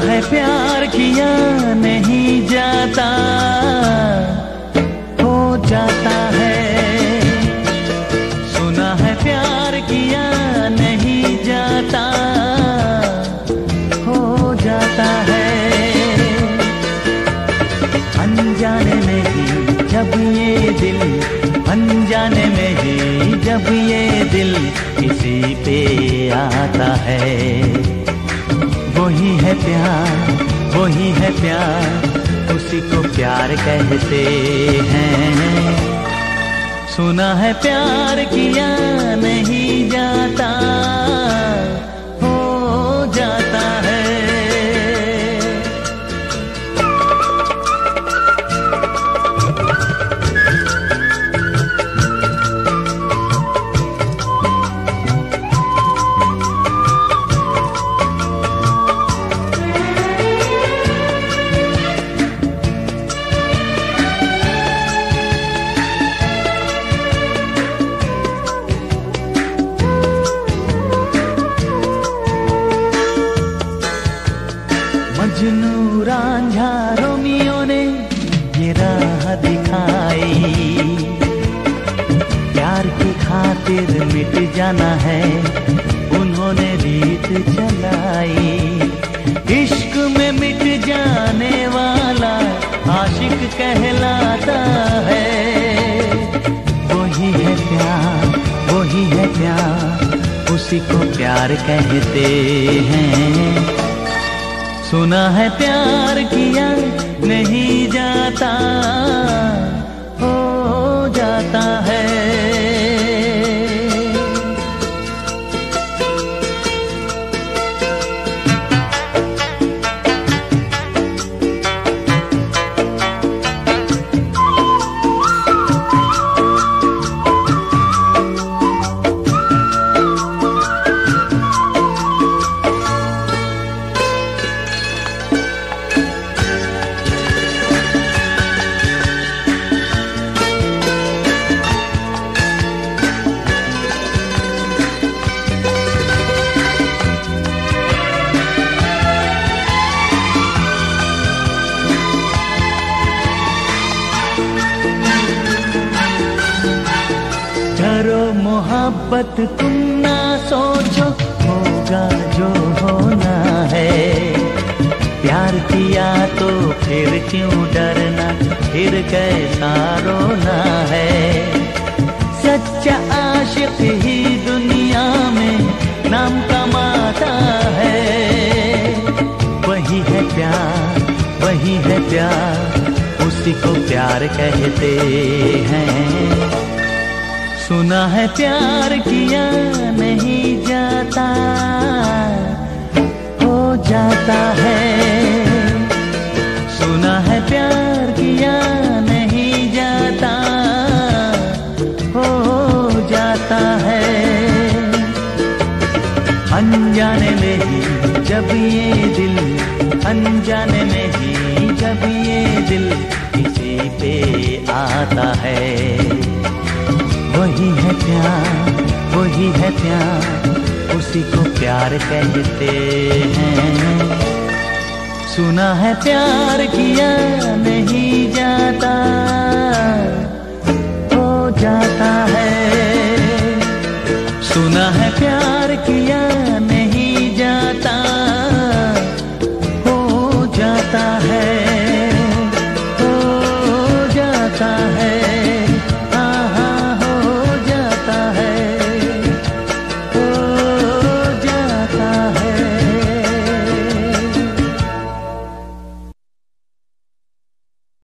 है प्यार किया नहीं जाता, हो जाता है। सुना है प्यार किया नहीं जाता, हो जाता है। अनजाने में ही जब ये दिल, अनजाने में ही जब ये दिल किसी पे आता है। वही है प्यार, वही है प्यार, उसी को प्यार कहते हैं। सुना है प्यार किया नहीं जाता। दिखाई। प्यार की खातिर मिट जाना है, उन्होंने रीत चलाई। इश्क में मिट जाने वाला आशिक कहलाता है। वही है प्यार, वही है प्यार, उसी को प्यार कहते हैं। सुना है प्यार किया मोहब्बत तुम ना सोचो, होगा जो होना है। प्यार किया तो फिर क्यों डरना? फिर कैसा रोना है? सच्चा आशिक ही दुनिया में नाम कमाता है। वही है प्यार, वही है प्यार, उसी को प्यार कहते हैं। सुना है प्यार किया नहीं जाता, हो जाता है। सुना है प्यार किया नहीं जाता, हो जाता है। अनजाने में ही जब ये दिल, अनजाने में ही जब ये दिल किसी पे आता है। वही है प्यार, वही है प्यार, उसी को प्यार कहते हैं। सुना है प्यार किया नहीं जा